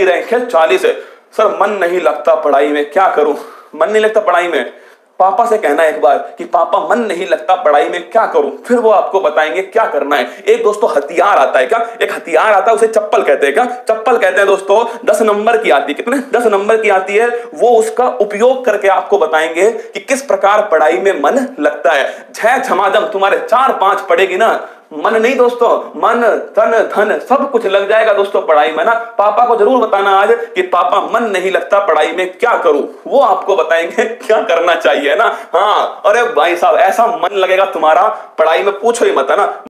Rank है चालीस है। सर, मन नहीं लगता पढ़ाई में, क्या करूँ? मन नहीं लगता पढ़ाई में। पापा से कहना एक बार कि पापा, मन नहीं लगता पढ़ाई में, क्या करूँ? फिर वो आपको बताएँगे क्या करना है। एक दोस्तों हथियार आता है, क्या? एक हथियार आता है, उसे चप्पल कहते हैं, क्या? चप्पल कहते हैं दोस्तों, दस नंबर की आती है। कितने? दस नंबर की आती है। वो उसका उपयोग करके आपको बताएँगे कि किस प्रकार पढ़ाई में मन लगता है। झ झमाझम तुम्हारे चार पाँच पड़ेगी ना मन नहीं दोस्तों, मन, तन, धन, सब कुछ लग जाएगा दोस्तों पढ़ाई में ना। पापा को ज़रूर बताना आज कि पापा मन नहीं लगता पढ़ाई में, क्या करूँ? वो आपको बताएँगे क्या करना चाहिए ना। हाँ अरे भाई साहब, ऐसा मन लगेगा तुम्हारा, पढ़ाई में पूछो ही मत, है ना।